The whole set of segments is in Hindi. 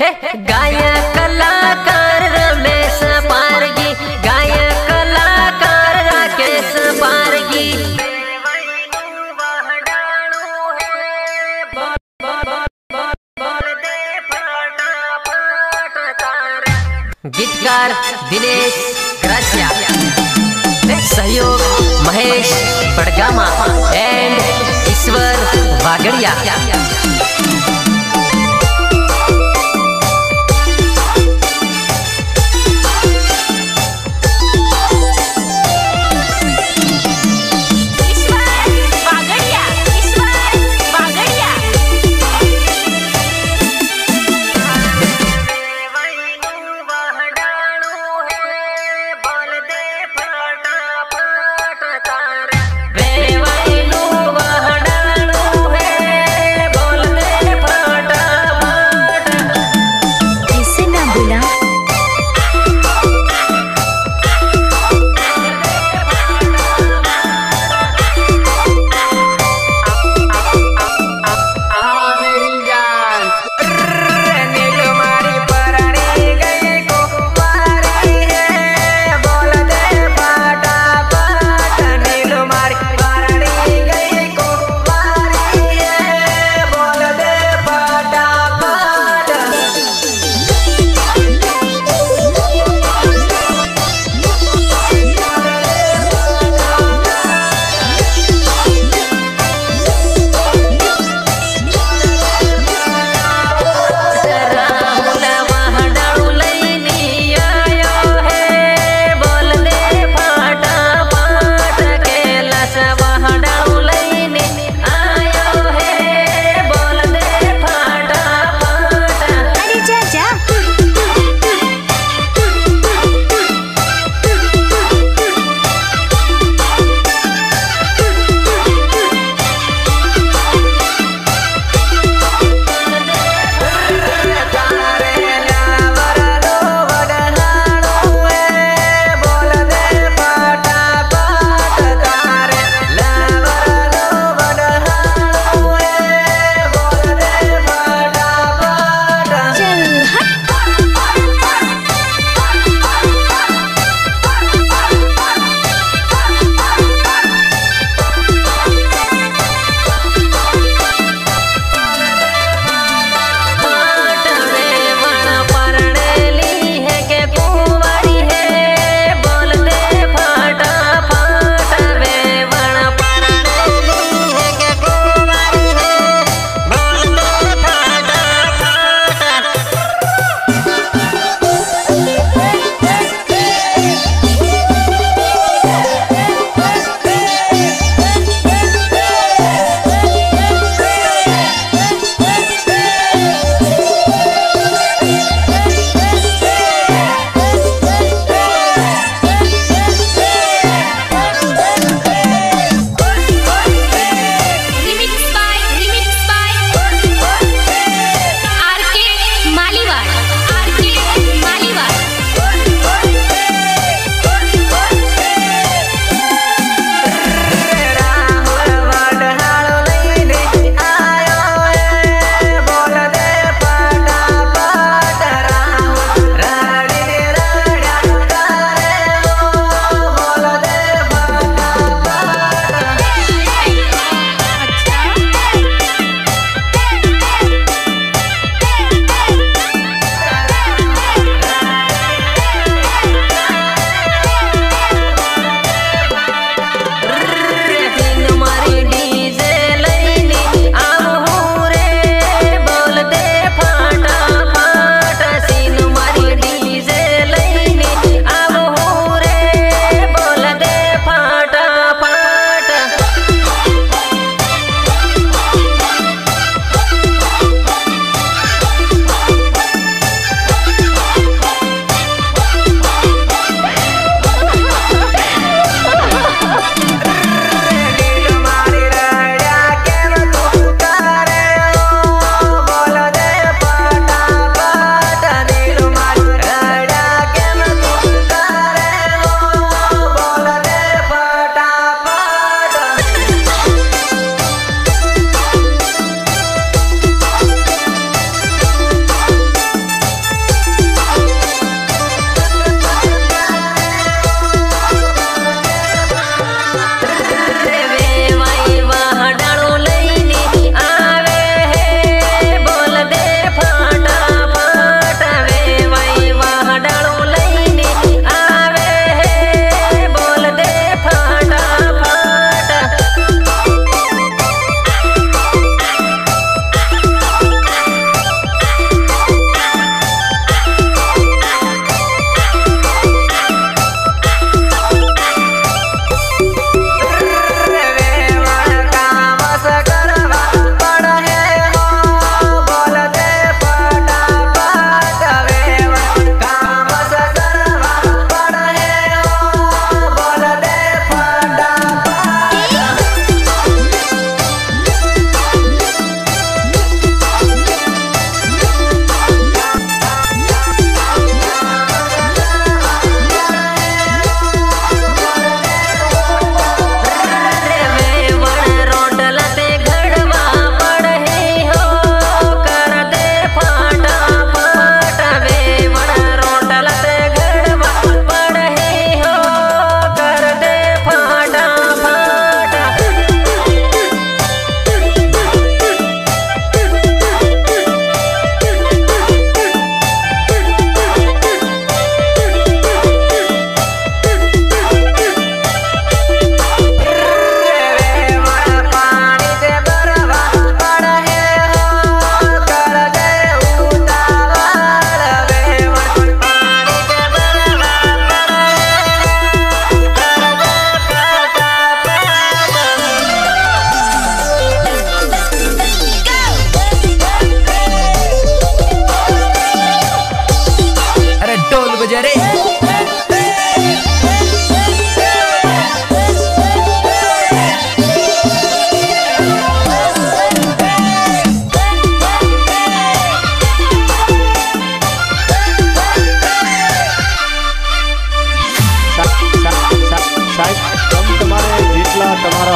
गायक कलाकार रमेश पारगी गायक कलाकार राकेश पारगी। गीतकार दिनेश ग्रासिया सहयोग महेश बडगामा एंड ईश्वर वागड़िया।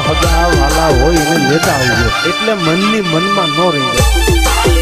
સગા વાલા હોય એને લેતા આવજો. એટલે મનની મનમાં ન રહી જાય.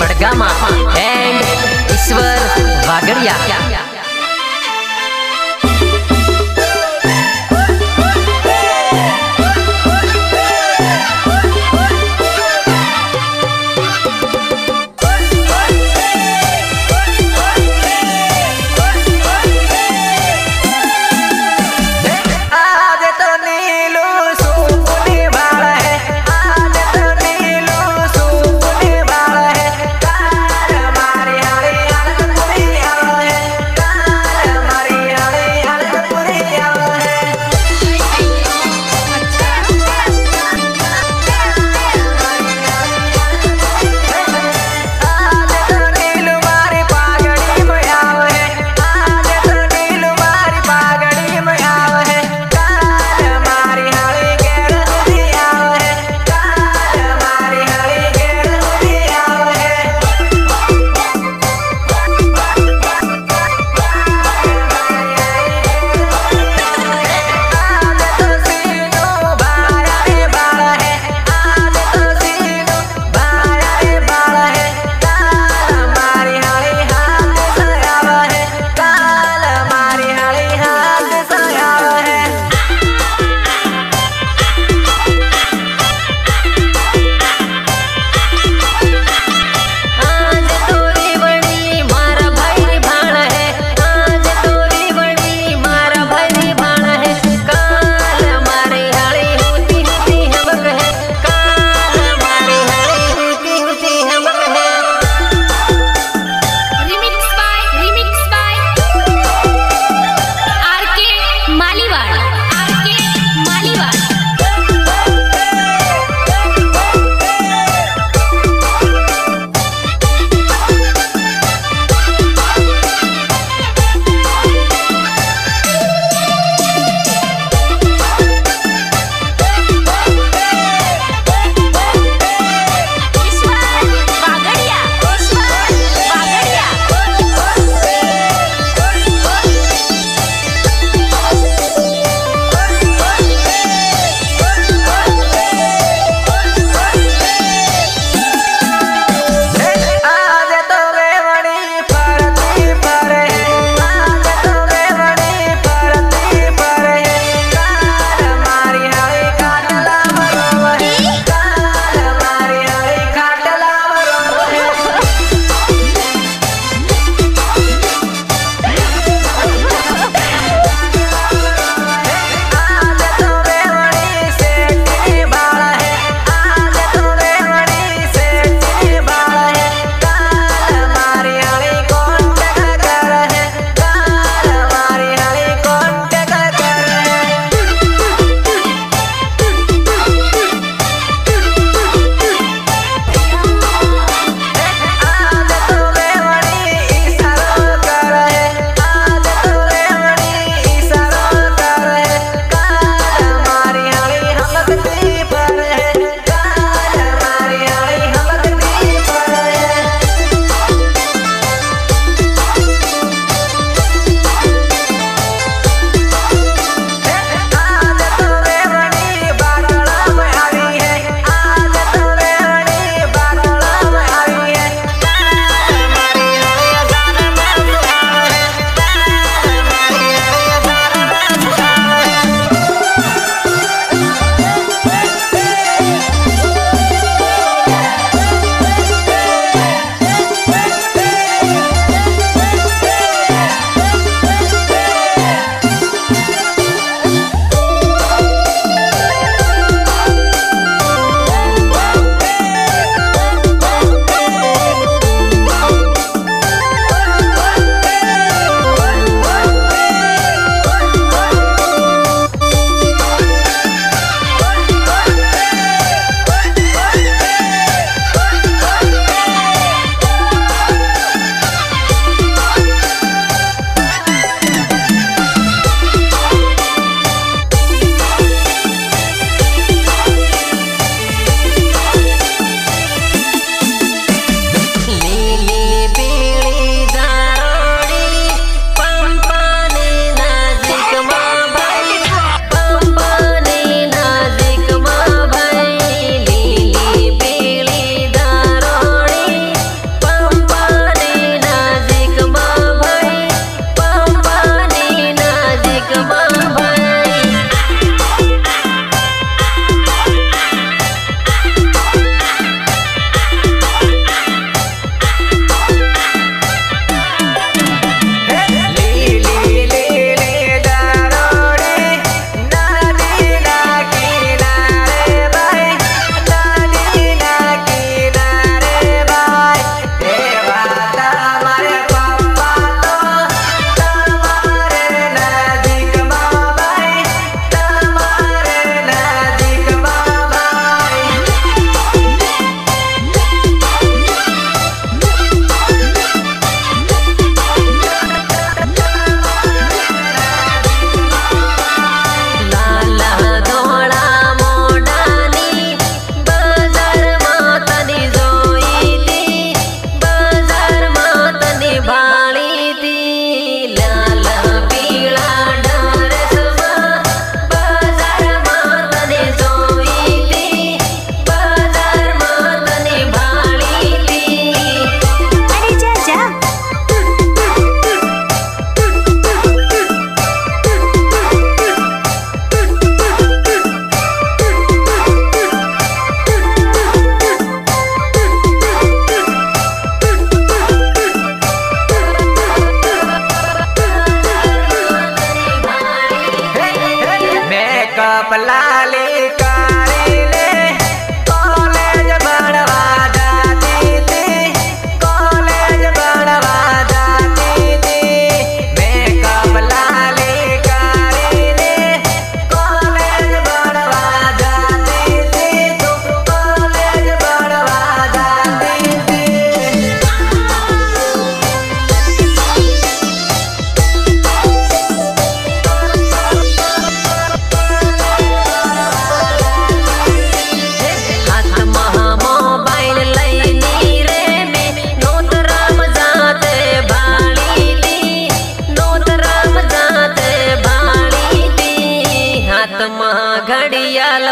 बड़गामा एंड ईश्वर वागड़िया। पला দয়াল